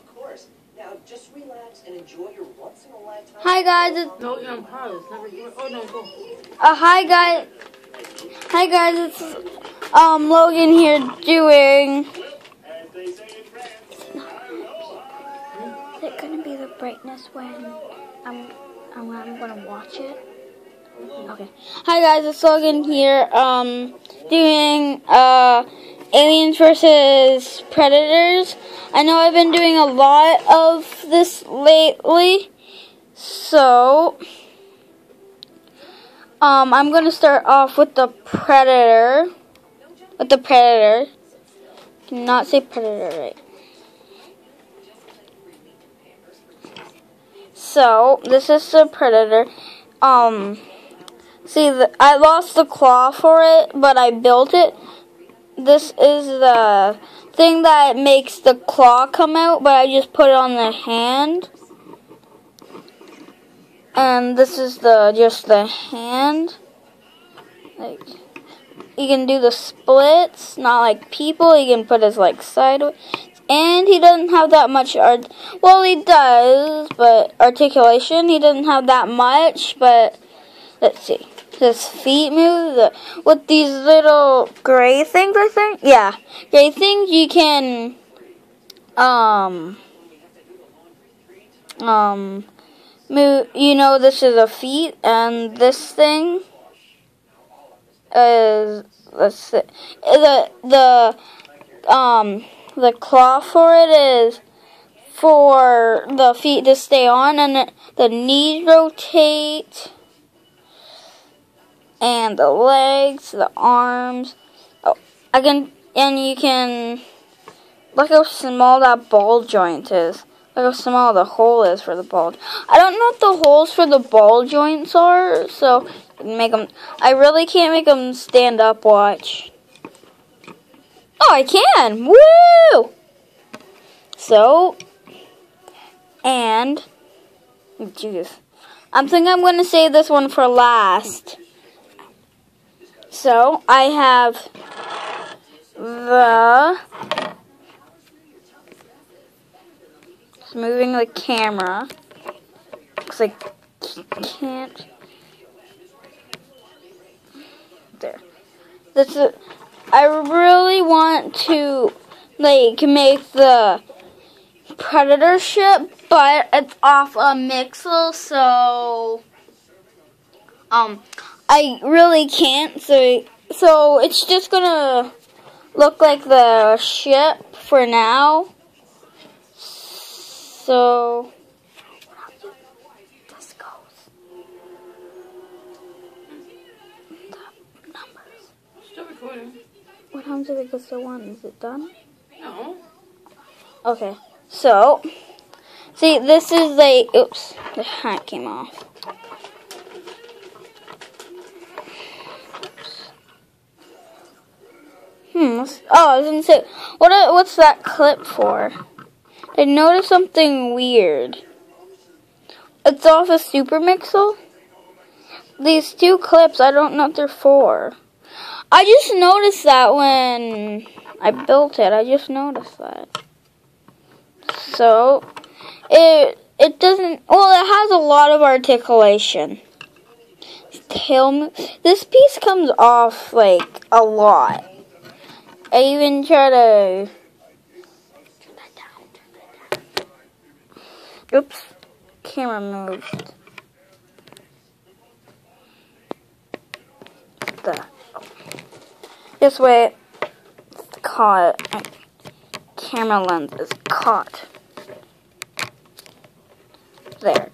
Of course. Now just relax and enjoy your once in a lifetime. Hi guys, it's, No, you're on pause. Never. Oh no, go. uh, hi guys, hi guys, it's um Logan here doing. Is it gonna be the brightness when I'm I'm, I'm gonna watch it? Okay. Hi guys, it's Logan here, um, doing uh Aliens versus Predators. I know I've been doing a lot of this lately, so um, I'm gonna start off with the Predator. With the Predator. Cannot say Predator right. So this is the Predator. Um, see, the, I lost the claw for it, but I built it. This is the thing that makes the claw come out, but I just put it on the hand. And this is the just the hand. Like you can do the splits, not like people. You can put his like sideways. And he doesn't have that much art. Well, he does, but articulation. He doesn't have that much, but let's see. His feet move the, with these little gray things. I think, yeah, gray things. You can, um, um, move. You know, this is a feet, and this thing is let's see, the the um the claw for it is for the feet to stay on and the knees rotate and the legs, the arms. Oh, I can and you can look how small that ball joint is. Look how small the hole is for the ball. I don't know what the holes for the ball joints are, so make them. I really can't make them stand up. Watch. Oh, I can! Woo! So, and, oh, Jesus. I'm thinking I'm to save this one for last. So, I have the, just moving the camera, because I can't, there. This is, I really want to like make the predator ship, but it's off a Mixel, so um I really can't. So so it's just gonna look like the ship for now. So this goes. The numbers. Still recording. What time did it go to one? Is it done? No. Okay. So, see, this is a. Oops, the hat came off. Hmm. Oh, I was gonna say, what? What's that clip for? I noticed something weird. It's off a Super Mixel. These two clips, I don't know what they're for. I just noticed that when I built it. I just noticed that. So, it it doesn't. Well, it has a lot of articulation. Tail. This piece comes off like a lot. That down. Oops. Camera moved. The. This way, caught. Camera lens is caught. There.